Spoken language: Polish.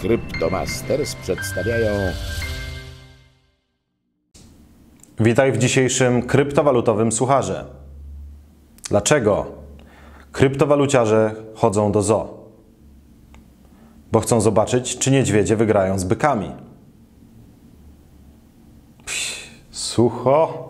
Cryptomasters przedstawiają Witaj w dzisiejszym kryptowalutowym słucharze. Dlaczego kryptowaluciarze chodzą do zoo? Bo chcą zobaczyć, czy niedźwiedzie wygrają z bykami. Pś, sucho.